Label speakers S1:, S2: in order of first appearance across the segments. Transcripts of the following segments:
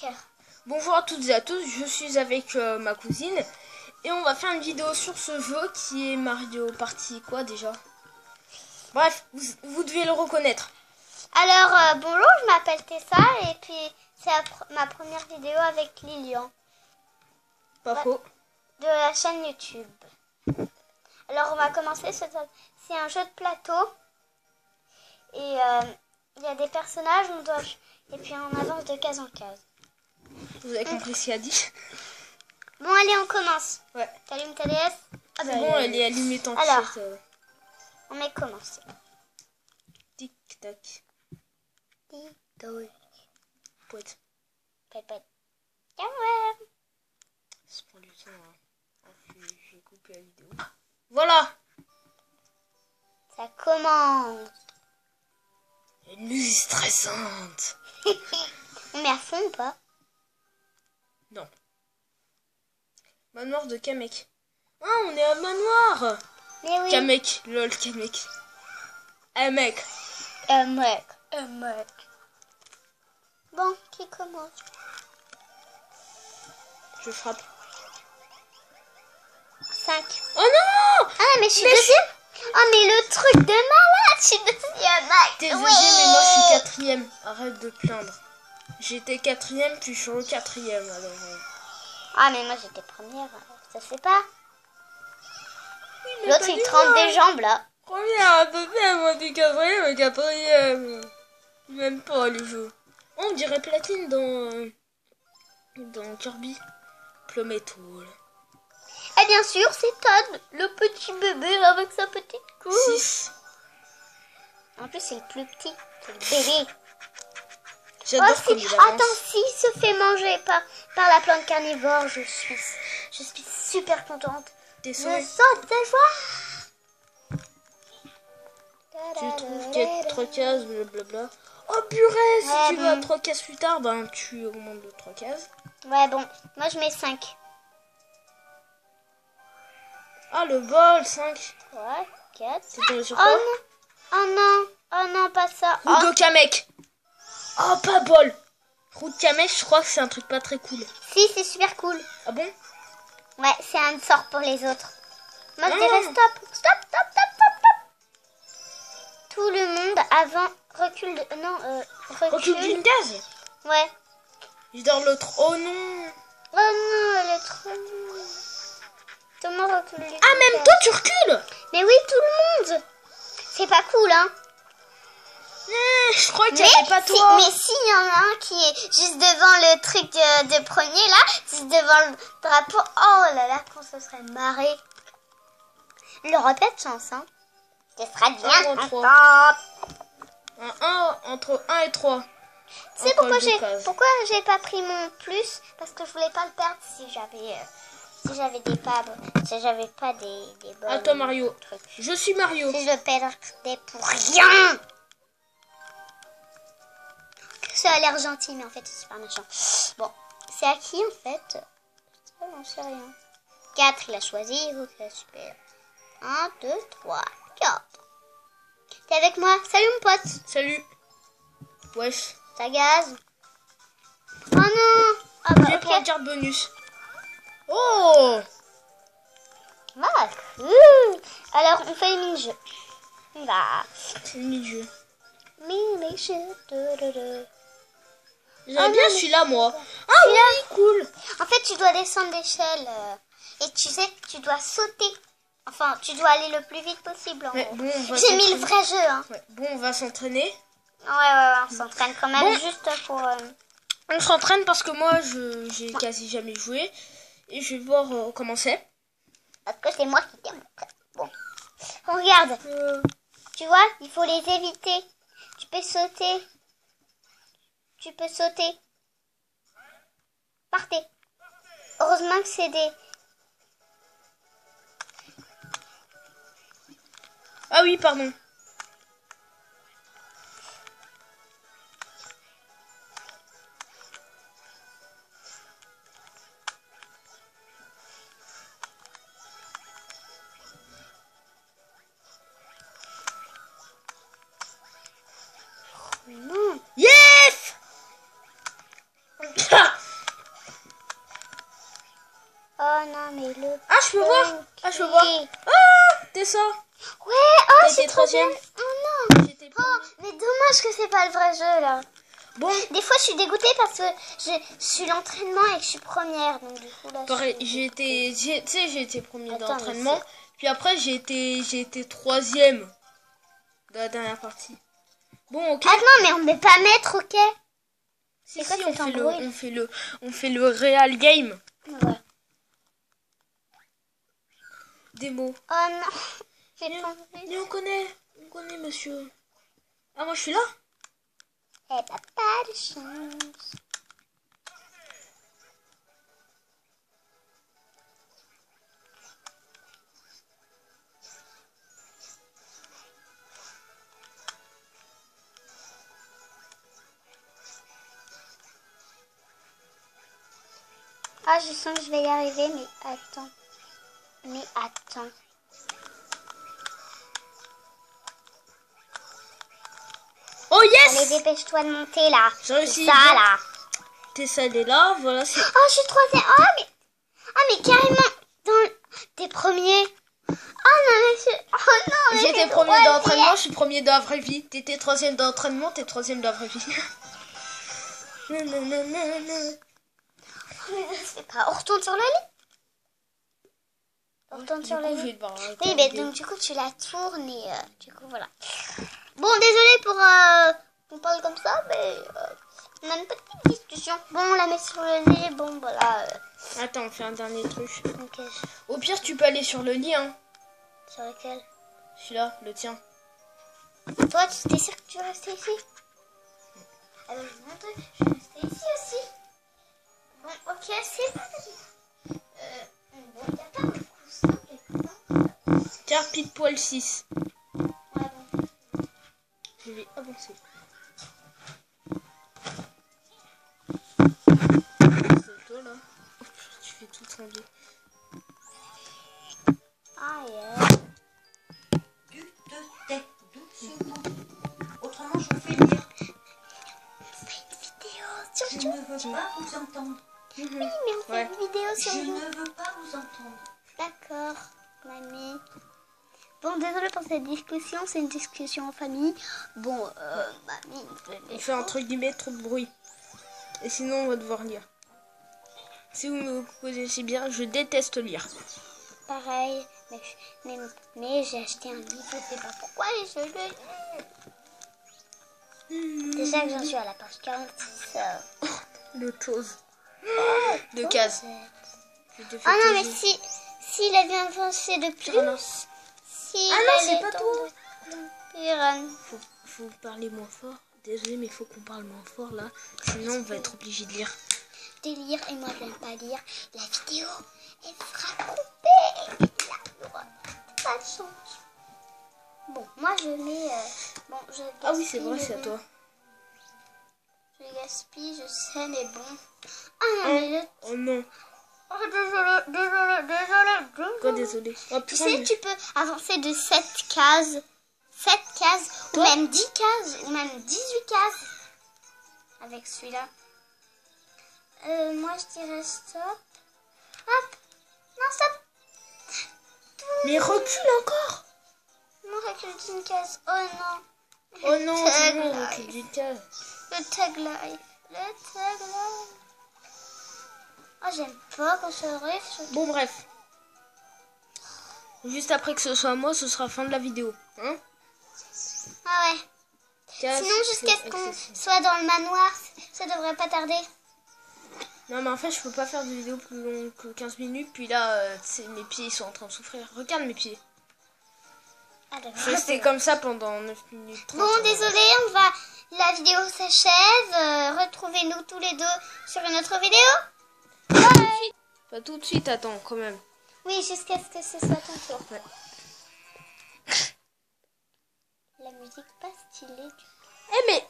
S1: Parker.
S2: Bonjour à toutes et à tous, je suis avec euh, ma cousine et on va faire une vidéo sur ce jeu qui est Mario Party quoi déjà Bref, vous, vous devez le reconnaître.
S1: Alors, euh, bonjour, je m'appelle Tessa et puis c'est ma première vidéo avec Lilian
S2: Pas
S1: Ouais.
S2: faux.
S1: de la chaîne YouTube. Alors, on va commencer. ce- C'est un jeu de plateau et euh, il y a des personnages, on doit et puis on avance de case en case.
S2: Vous avez compris ce qu'il a dit
S1: Bon, allez, on commence.
S2: Ouais.
S1: T'allumes ta DS
S2: Ah c'est bon, elle est allumée tant que
S1: Alors.
S2: c'est, euh,
S1: On met commencer.
S2: Tic tac. Poète.
S1: Pépette. Ah ouais.
S2: Ça prend du temps. hein. Ah, coupé la vidéo. Voilà
S1: Ça commence.
S2: Une musique stressante.
S1: On met à fond ou pas?
S2: Non. Manoir de Kamek. Ah, on est à manoir
S1: Mais oui.
S2: Kamek, lol, Kamek. Eh mec,
S1: Un mec. Un mec. Bon, qui commence?
S2: Je frappe.
S1: 5.
S2: Oh non
S1: Ah, mais je suis
S2: Mais je
S1: deuxième Oh, mais le truc de malade Je suis deuxième
S2: T'es deuxième
S1: Oui.
S2: et moi je suis quatrième. Arrête de plaindre. J'étais quatrième puis je suis au quatrième alors. euh.
S1: Ah, mais moi j'étais première. Ça se fait pas L'autre il trempe des jambes là.
S2: Première, deuxième, moi du quatrième et quatrième. Même pas les jeux. Oh, on dirait platine dans. euh, dans Kirby. Plumetool.
S1: Et bien sûr, c'est Todd, le petit bébé avec sa petite couche.
S2: 6.
S1: En plus, c'est le plus petit. C'est le bébé.
S2: J'adore
S1: Oh, si-. Attends, s'il se fait manger par, par la plante carnivore, je suis, je suis super contente.
S2: T'es
S1: Je saute de joie.
S2: Tu trouves qu'il y a 3 cases, blablabla. Oh purée, si
S1: Ouais,
S2: tu vas à
S1: bon.
S2: 3 cases plus tard, ben tu augmentes de 3 cases.
S1: Ouais, bon, moi je mets 5.
S2: Ah le bol, 5.
S1: 3, 4.
S2: C'est tombé sur
S1: Oh
S2: quoi?
S1: non, oh non, oh non, pas ça.
S2: Route
S1: Oh,
S2: Kamek. Oh pas bol. Route Kamek, je crois que c'est un truc pas très cool.
S1: si, c'est super cool.
S2: Ah bon?
S1: Ouais, c'est un sort pour les autres. Moi je
S2: Ah.
S1: dirais stop, stop, stop, stop, stop, stop. Tout le monde avant recule de... Non, euh, recule.
S2: Recule d'une case?
S1: Ouais.
S2: Je dors l'autre. Oh non.
S1: Oh non, est trop... Tout le monde recule. d'une
S2: Ah même
S1: case.
S2: toi tu recules.
S1: Mais oui, tout le monde. C'est pas cool, hein.
S2: Eh, je crois qu'il y
S1: Mais
S2: avait pas
S1: si-
S2: toi.
S1: mais s'il y en a un qui est juste devant le truc de, de premier là, juste devant le drapeau, oh là là, qu'on se serait marré. Il aura pas de chance, hein. Tu seras bien
S2: Un
S1: contente.
S2: Un, un, entre 1 et 3.
S1: Tu sais pourquoi j'ai pourquoi j'ai pas pris mon plus? Parce que je voulais pas le perdre si j'avais euh, si j'avais des pas si j'avais pas des des
S2: toi Mario.
S1: trucs.
S2: Je suis Mario.
S1: Si je le perdais pour rien. Ça a l'air gentil, mais en fait, c'est super méchant. Bon, c'est à qui en fait? Ça, j'en sais rien. 4, il a choisi. Ok, super. 1, 2, 3, 4. T'es avec moi Salut mon pote.
S2: Salut. Wesh.
S1: Ça gaz. Oh non Ah bah
S2: J'ai pour une
S1: ok.
S2: carte bonus. Oh
S1: Ah, cool. Alors, on fait les mini-jeux. Bah,
S2: C'est le mini-jeu.
S1: mini-jeux.
S2: J'aime
S1: Oh
S2: bien celui-là, moi. Ah
S1: Celui-là.
S2: oui, cool.
S1: En fait, tu dois descendre d'échelle. euh, et tu sais, tu dois sauter. Enfin, tu dois aller le plus vite possible. en gros.
S2: bon,
S1: J'ai mis le vrai jeu. Hein.
S2: Ouais, bon, on va s'entraîner.
S1: Ouais, ouais, ouais, on s'entraîne quand même
S2: Bon.
S1: juste pour. euh,
S2: On s'entraîne parce que moi, je j'ai quasi jamais joué. Et je vais voir euh, comment c'est.
S1: Parce que c'est moi qui t'aime. Bon. Regarde, tu vois, il faut les éviter. Tu peux sauter. Tu peux sauter. Partez. Heureusement que c'est des.
S2: Ah oui, pardon. Peux voir Ah, je peux voir. Ah, t'es ça
S1: Ouais, oh, c'est trop bien.
S2: troisième.
S1: Oh non. Oh, mais dommage que c'est pas le vrai jeu là.
S2: Bon,
S1: Des fois, je suis dégoûtée parce que je, je suis l'entraînement et que je suis première. Donc, du coup, là.
S2: pareil, j'ai été, tu sais, j'ai été premier
S1: Attends,
S2: d'entraînement. Puis après, j'ai été, j'ai été troisième de la dernière partie. Bon, ok.
S1: Ah non, mais on ne peut pas mettre, ok
S2: si,
S1: quoi
S2: si, on fait, le,
S1: embrouille?
S2: on fait le, on fait le real game.
S1: Ouais.
S2: Démo.
S1: Oh non. J'ai pas envie.
S2: Mais on connaît, on connaît, monsieur. Ah, moi, je suis là.
S1: Eh, t'as pas de chance. Ah, je sens que je vais y arriver, mais attends. Mais attends.
S2: Oh yes
S1: Allez, dépêche-toi de monter là.
S2: J'ai
S1: ça là.
S2: T'es ça, est là. Voilà, c'est.
S1: Oh, je suis troisième. Oh, mais. Ah, mais carrément. Dans... T'es premier. Oh non, mais je... Oh non, mais
S2: J'étais premier d'entraînement, je suis premier de la vraie vie. T'étais troisième d'entraînement, t'es troisième de la vraie vie. Nananana.
S1: Oh, mais ça se fait pas. On retourne sur le lit. On retourne sur
S2: arrêter
S1: Oui,
S2: la
S1: mais donc du coup, tu la tournes et euh, du coup, voilà. Bon, désolé pour euh, qu'on parle comme ça, mais euh, on a une petite discussion. Bon, on la met sur le lit. Bon, voilà. euh,
S2: Attends, on fait un dernier truc.
S1: ok,
S2: Au pire, tu peux aller sur le lit, hein.
S1: sur lequel?
S2: Celui-là, le tien.
S1: Toi, tu t'es sûr que tu veux rester ici Alors, je vais montrer. Je vais rester ici aussi. Bon, ok, c'est parti. Euh, bon, il n'y a pas
S2: Car pile poil 6.
S1: Ouais, bon.
S2: Je vais avancer. C'est toi là. Oh, tu fais tout trembler.
S1: Ah, yeah.
S3: Tu te tais doucement. Autrement, je vous fais lire.
S1: C'est une vidéo sur
S3: Je ne veux pas vous entendre.
S1: Oui, mais on fait
S2: Ouais.
S1: une vidéo
S3: Je ne veux pas vous entendre.
S1: D'accord, mamie. Bon, désolé pour cette discussion, c'est une discussion en famille. Bon, euh, mamie,
S2: On fait entre guillemets trop de bruit. Et sinon, on va devoir lire. Si vous me connaissez bien, je déteste lire.
S1: pareil, mais, mais, mais j'ai acheté un livre, je sais pas pourquoi, et je le lis. Déjà que j'en suis à la page 46. euh,
S2: Le chose. De cases. Je te fais
S1: Ah non, mais si, s'il avait avancé de plus,
S2: Ah non, c'est pas
S1: pire,
S2: Faut, faut parler moins fort. Désolé, mais il faut qu'on parle moins fort là. Sinon, on va être obligé de lire.
S1: de lire, et moi je n'aime pas lire, la vidéo, elle sera coupée. Il a pas de chance. Bon, moi je mets... euh, bon, je
S2: Ah oui, c'est vrai, c'est à toi.
S1: Je gaspille, je sais, mais bon. Ah non, mais le...
S2: Oh non.
S1: Oh, désolé, désolé, désolé,
S2: Quoi,
S1: désolé.
S2: désolé. Oh,
S1: Tu sais,
S2: mais-
S1: tu peux avancer de 7 cases, 7 cases, ou
S2: Toi
S1: même 10 cases, ou même 18 cases avec celui-là. Euh, moi, je dirais stop. Hop. Non, stop.
S2: Mais recule encore.
S1: Non, recule d'une case. Oh non.
S2: Oh non, recule d'une case.
S1: Le tag life. Le tag life. Oh, j'aime pas quand ça arrive.
S2: Bon, bref. Juste après que ce soit moi, ce sera fin de la vidéo. Hein
S1: Ah ouais. Sinon, jusqu'à ce qu'on soit dans le manoir, ça devrait pas tarder.
S2: Non, mais en fait, je peux pas faire de vidéo plus longue que 15 minutes. Puis là, euh, mes pieds ils sont en train de souffrir. Regarde mes pieds.
S1: Ah.
S2: Je suis restée comme ça pendant 9 minutes. 30,
S1: Bon, désolé, on va. La vidéo s'achève. Euh, Retrouvez-nous tous les deux sur une autre vidéo.
S2: Pas tout de suite, attends, quand même.
S1: Oui, jusqu'à ce que ce soit ton tour.
S2: Ouais.
S1: La musique pas stylée.
S2: Eh, mais.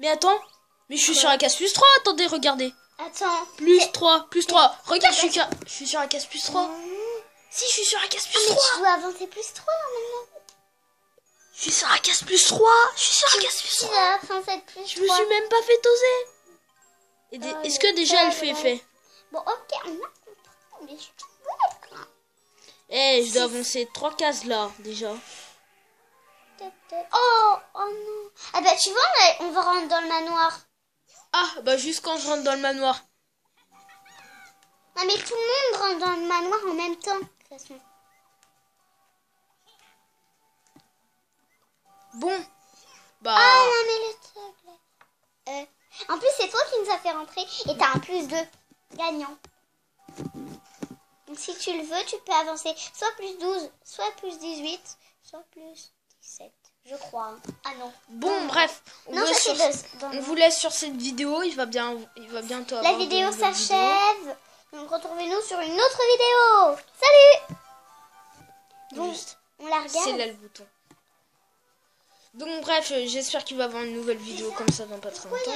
S2: Mais attends. Mais je suis sur la case plus 3. Attendez, regardez.
S1: Attends.
S2: Plus
S1: c'est-
S2: 3, plus 3. Regarde, je suis, ca- je suis sur la case plus 3.
S1: Mmh.
S2: Si, je suis sur case
S1: Ah,
S2: plus
S1: mais
S2: 3.
S1: tu dois avancer plus 3 normalement.
S2: Je suis sur la case plus 3. Je suis sur la case plus
S1: Tu
S2: 3.
S1: dois avancer plus 3.
S2: Je me suis même pas fait oser.
S1: Oh,
S2: Est-ce que déjà elle fait
S1: life. Bon, ok, on a compris. Mais je...
S2: Eh, je dois avancer trois cases là, déjà.
S1: Oh, oh non. Ah bah tu vois, on, va- on va rentrer dans le manoir.
S2: Ah, bah juste quand je rentre dans le manoir.
S1: Non mais tout le monde rentre dans le manoir en même temps. De toute façon.
S2: Bon. Bah.
S1: Ah non mais le truc. là. Euh, en plus c'est toi qui nous as fait rentrer et t'as un plus 2 gagnant. Donc si tu le veux, tu peux avancer soit plus 12, soit plus 18, soit plus 17, je crois. Ah non.
S2: Bon, bref. On,
S1: Non,
S2: vous
S1: ça
S2: laisse
S1: c'est
S2: sur-
S1: dans-
S2: on vous laisse sur cette vidéo. Il va bien, il va bientôt
S1: La vidéo s'achève. Donc retrouvez-nous sur une autre vidéo. Salut Bon,
S2: Juste.
S1: on la
S2: C'est
S1: regarde.
S2: là le bouton. Donc bref, euh, j'espère qu'il va y avoir une nouvelle vidéo comme ça dans pas très longtemps.